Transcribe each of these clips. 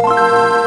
you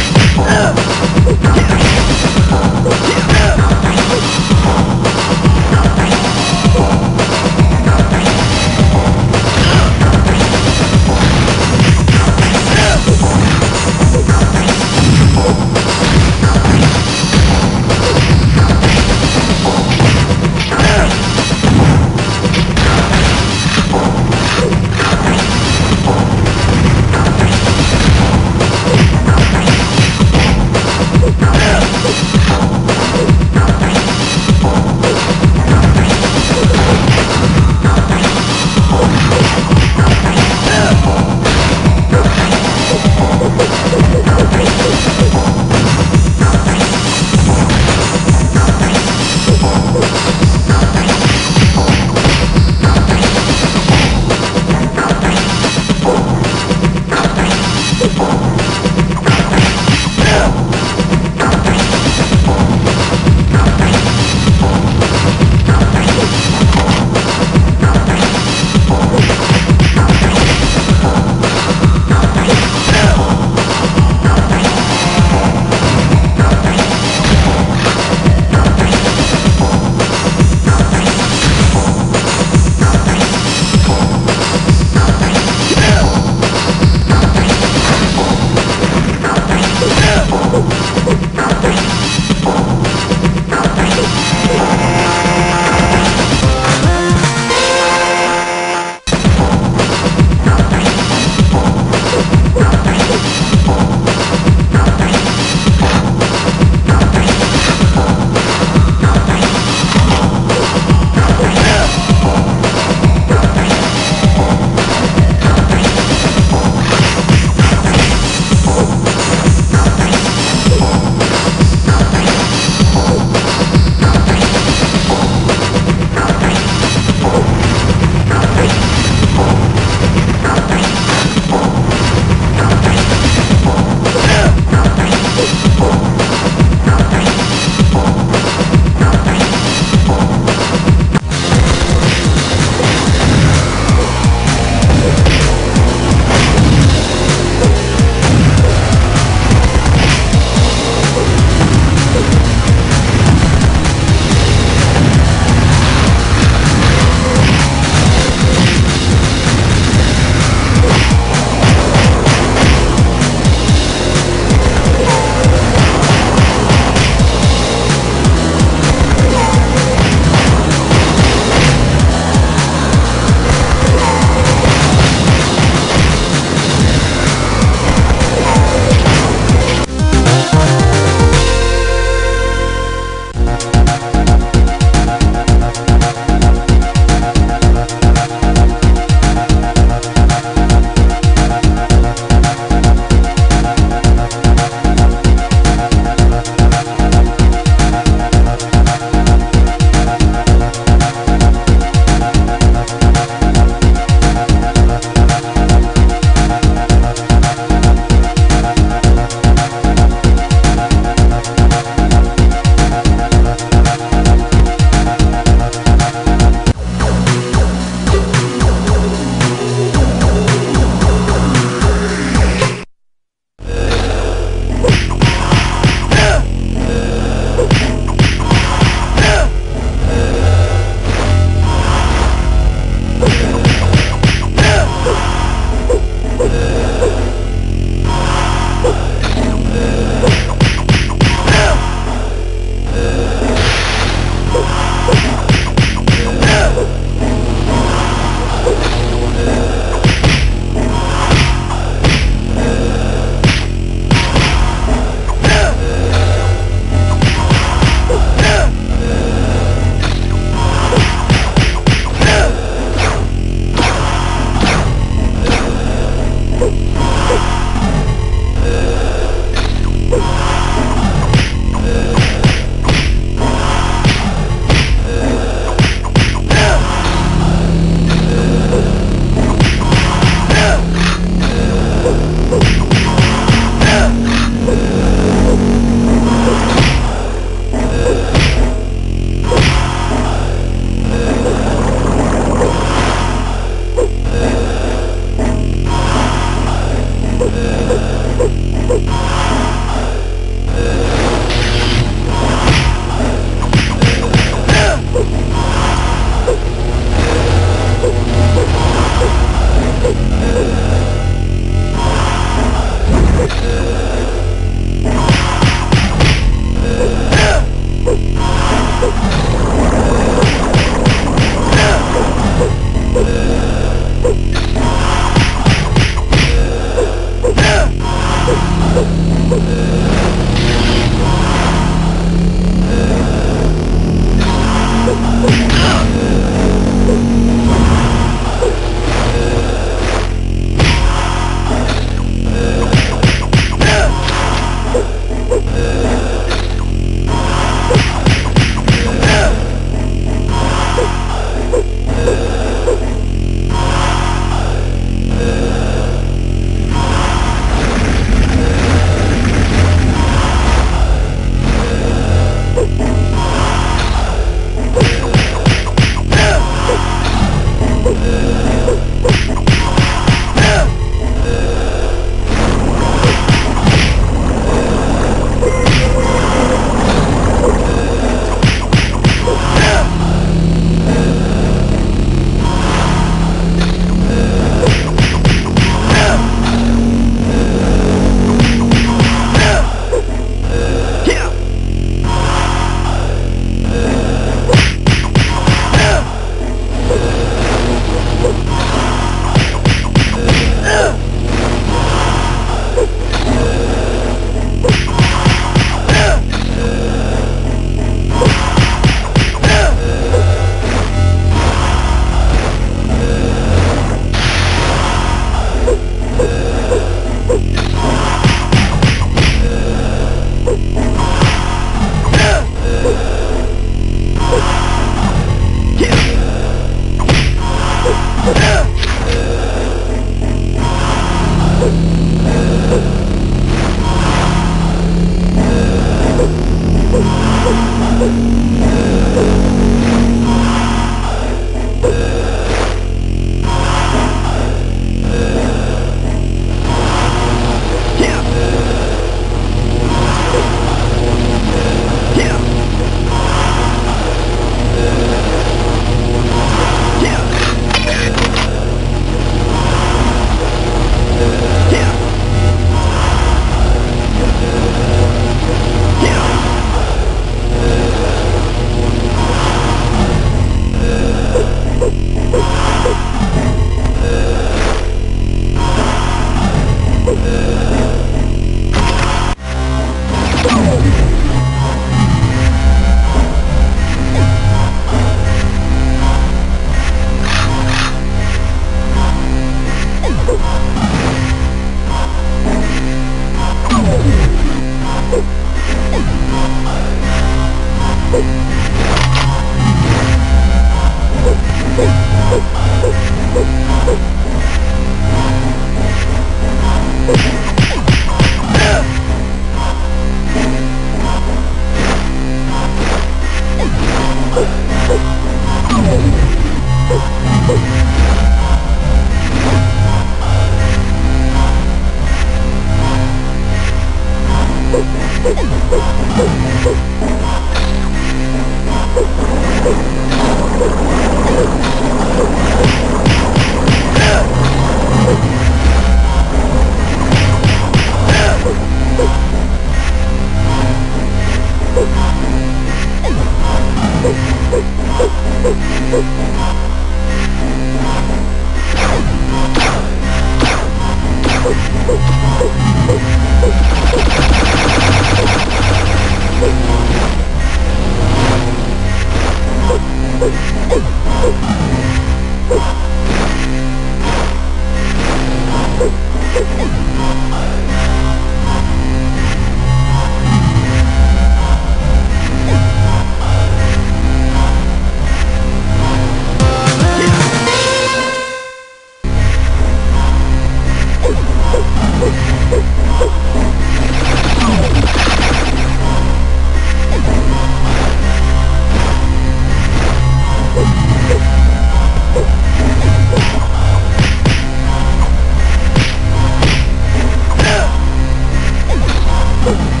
Oh!